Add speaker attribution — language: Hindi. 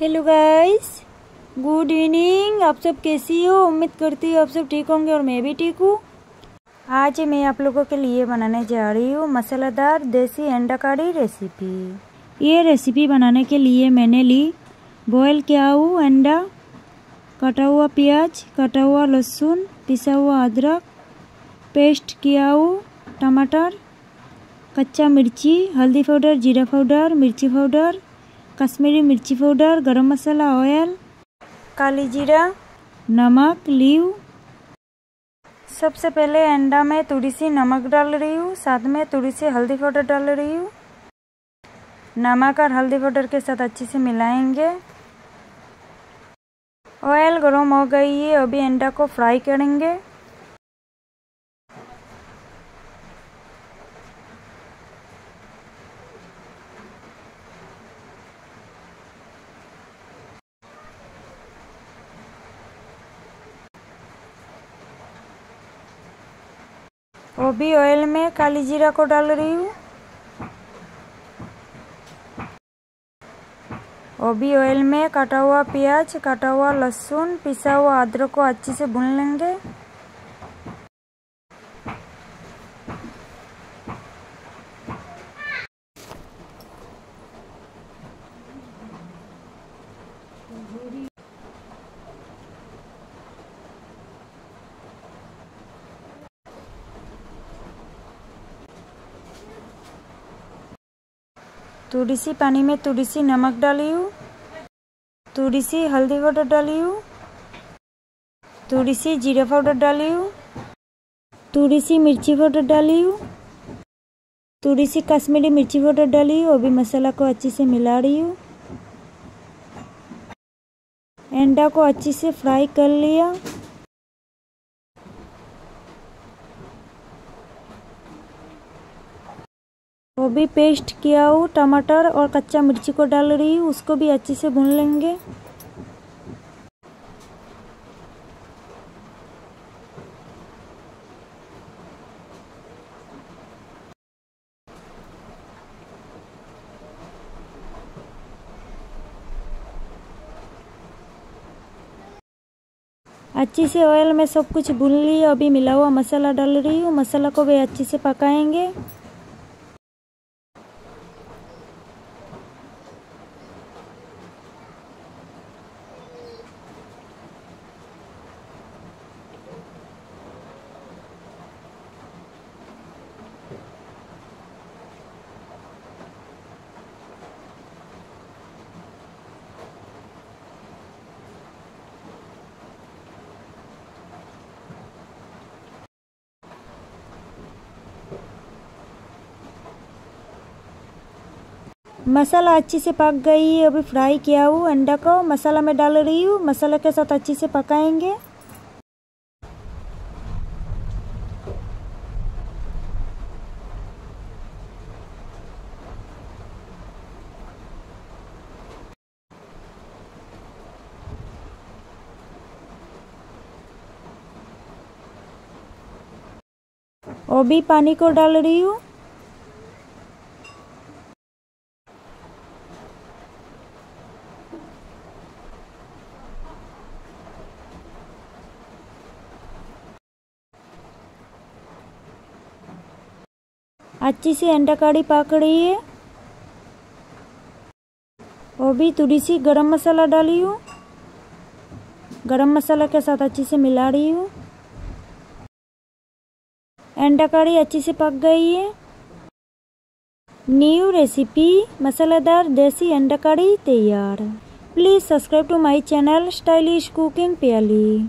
Speaker 1: हेलो गाइस गुड इवनिंग आप सब कैसी हो? उम्मीद करती हूँ आप सब ठीक होंगे और मैं भी ठीक हूँ। आज मैं आप लोगों के लिए बनाने जा रही हूँ मसालेदार देसी अंडा कड़ी रेसिपी ये रेसिपी बनाने के लिए मैंने ली बॉयल किया हुआ अंडा, कटा हुआ प्याज, कटा हुआ लहसुन, पिसा हुआ अदरक पेस्ट किया हुआ टमाटर, कच्चा मिर्ची, हल्दी पाउडर, जीरा पाउडर, मिर्ची पाउडर कश्मीरी मिर्ची पाउडर, गरम मसाला ऑयल काली जीरा, नमक, लीव। सबसे पहले अंडा में थोड़ी सी नमक डाल रही हूँ, साथ में थोड़ी सी हल्दी पाउडर डाल रही हूँ। नमक और हल्दी पाउडर के साथ अच्छे से मिलाएँगे। ऑयल गर्म हो गई है, अभी अंडा को फ्राई करेंगे। अभी ऑयल में काली जीरा को डाल रही हूँ। अभी ऑयल में कटा हुआ प्याज, कटा हुआ लहसुन, पिसा हुआ अदरक को अच्छे से भून लेंगे। थोड़ी सी पानी में थोड़ी सी नमक डाली हूँ थोड़ी सी हल्दी पाउडर डाली थोड़ी सी जीरा पाउडर डाली हूँ थोड़ी सी मिर्ची पाउडर डाली हूँ थोड़ी सी कश्मीरी मिर्ची पाउडर डाली हूँ अभी मसाला को अच्छे से मिला रही हूँ अंडा को अच्छे से फ्राई कर लिया। वो भी पेस्ट किया हूँ, टमाटर और कच्चा मिर्ची को डाल रही हूँ, उसको भी अच्छे से भून लेंगे। अच्छे से ऑयल में सब कुछ भून लिया अभी मिला हुआ मसाला डाल रही हूँ, मसाला को भी अच्छे से पकाएँगे। मसाला अच्छे से पक गई है, अभी फ्राई किया हूँ, अंडा को मसाला में डाल रही हूँ, मसाला के साथ अच्छे से पकाएँगे। अभी पानी को डाल रही हूँ। अच्छी सी अंडा कड़ी पक रही है। और भी थोड़ी सी गरम मसाला डाली हूँ। गरम मसाला के साथ अच्छे से मिला रही हूँ। अंडा कड़ी अच्छी से पक गई है। न्यू रेसिपी, मसालेदार देसी अंडा कड़ी तैयार। Please subscribe to my channel stylish cooking Pyali.